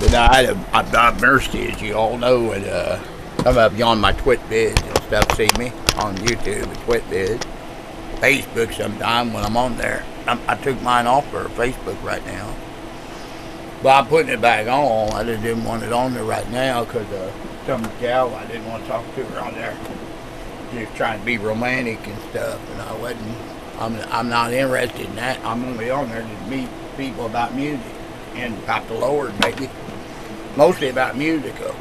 But I I Mercy, as you all know, and uh, come up on my Twit vids and stuff, see me on YouTube and Twit vids. Facebook sometime when I'm on there. I'm, I took mine off for Facebook right now. But I'm putting it back on. I just didn't want it on there right now because uh, some gal, I didn't want to talk to her on there. Just trying to be romantic and stuff, and I wasn't. I'm, I'm not interested in that. I'm only on there to meet people about music and about the Lord, maybe. Mostly about musical.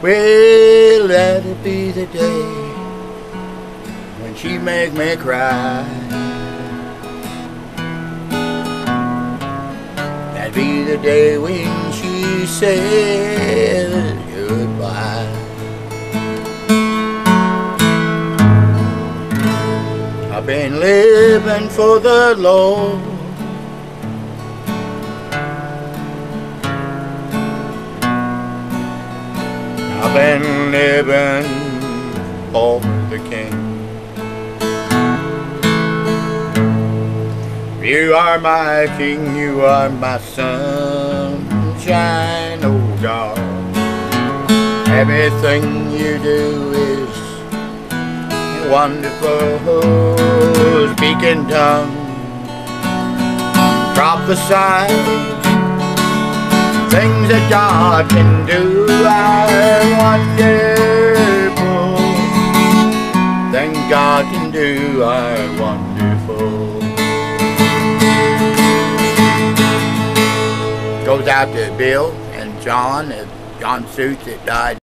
Well, that'll be the day when she make me cry. That'd be the day when she said goodbye. I've been living for the Lord. I've been living for the King. You are my King, you are my sunshine, oh God. Everything you do is wonderful. Speaking tongue, prophesy things that God can do are wonderful. Things God can do are wonderful. Goes out to Bill and John, John Soots that died